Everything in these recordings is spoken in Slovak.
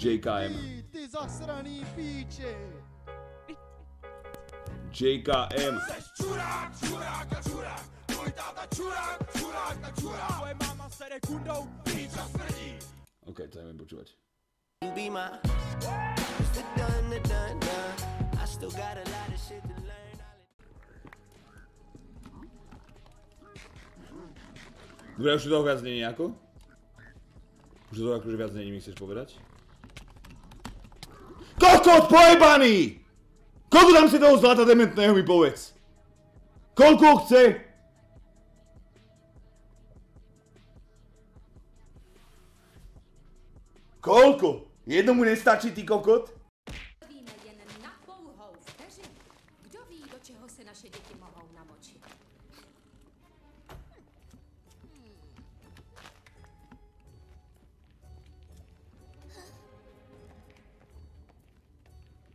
JKM. JKM. Okej, okay, co ja mam poczuwać? Dobra, już do gwiazdnieniaku? Już do gwiazdnieni mi chcesz pogadać? Kokot pojebaný! Koľko tam si toho zlata dementného mi povedz? Koľko chce? Koľko? Jednomu nestačí, ty kokot?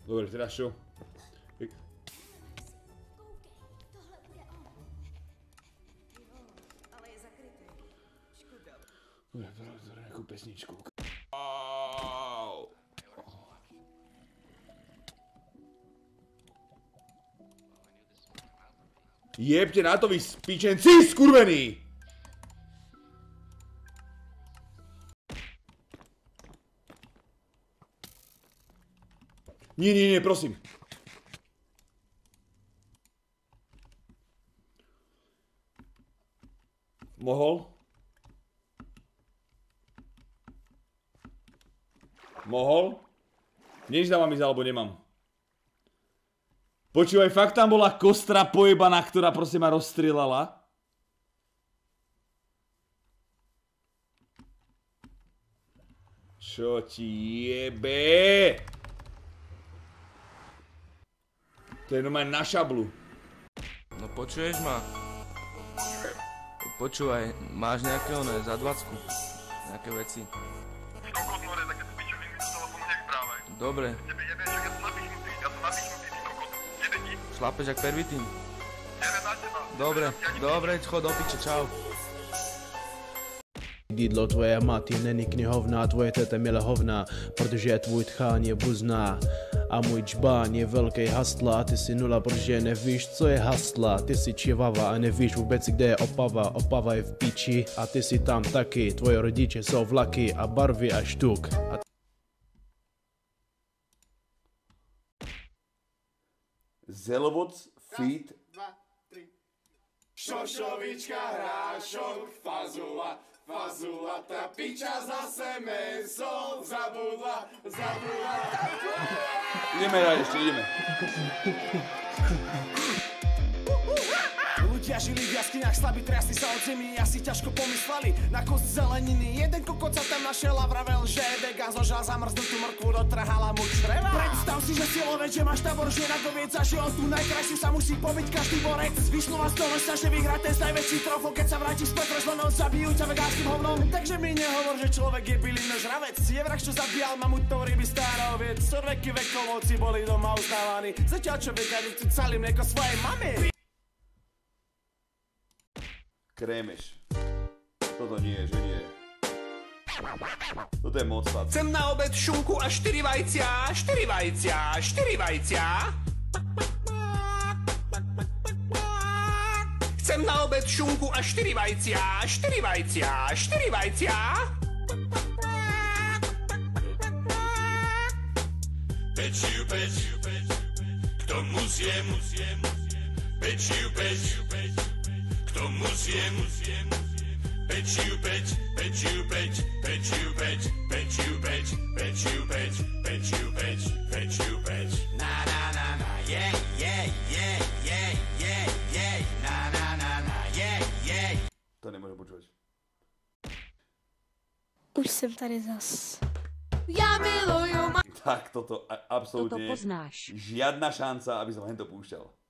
Dobre, teraz čo? Dobre, dobre, dobre, nejakú pesničku. Jebte na to vy spíčenci, skurvení! Nie, nie, nie, prosím. Mohol? Mohol? Než dávam ísť, alebo nemám. Počúvaj, fakt tam bola kostra pojebaná, ktorá proste ma rozstrieľala. Čo ti jebe? To je normálne na šablu. No počuješ ma? Počúvaj, máš nejaké oné za 20 Nejaké veci. Dobre, šlapeš jak pervitín. Dobre, dobre, chod do piče, čau. Dídlo tvoje maty není knihovna, tvoje tete měla hovna, protože tvůj tchán je buzná. A můj čbán je velký hastla, ty si nula, protože nevíš, co je hastla. Ty si čivava a nevíš vůbec, kde je opava, opava je v piči a ty si tam taky. Tvoje rodiče jsou vlaky a barvy a štuk. A Zelovoc, feed, Šošovička, hrášok, fazula, fazula, tá piča zase meso, zabudla, zabudla. Ideme hrať ešte, ideme. Žili v jaskyniach, slabí triasli sa od zemi, asi ťažko pomysleli na kus zeleniny. Jeden kokot sa tam našiel a vravel, že vegan, zožal zamrznutú mrkvu, dotrhala mu čreva. Predstav si, že si lovec, že máš tábor žien ako viec a že o tú najkrajšiu sa musí pobiť každý borec. Vyšlo vás to sa, že vyhrá ten najväčší trofo, keď sa vráti späť rozlonou, zabijú ťa vegánskym hovnom. Takže mi nehovor, že človek je bylina žravec. Je vrah, čo zabíjal mamutov ryby starou viec. Co veky vekolovci boli doma uznávaní. Zatiaľ čo vegani chcú celý mlieko svojej mamy. Krémeš. Toto nie, že nie. Toto je moc fakt. Chcem na obed šunku a štyri vajcia, štyri vajcia, štyri vajcia. Chcem na obed šunku a štyri vajcia, štyri vajcia, štyri vajcia. Pečiu, pečiu, k tomu zjem, pečiu, pečiu, k tomu zjem, pečiu, peč, pečiu, peč, pečiu, peč, pečiu, peč, pečiu, peč, pečiu, peč, pečiu, peč. Na, na, na, na, je, je, je, je, je, je, na, na, na, na, je, je. To nemôžem počúvať. Už jsem tady zas. Já miluju ma... Tak toto a- Toto absolútne poznáš. žiadna šanca, aby som púšťal. Dance to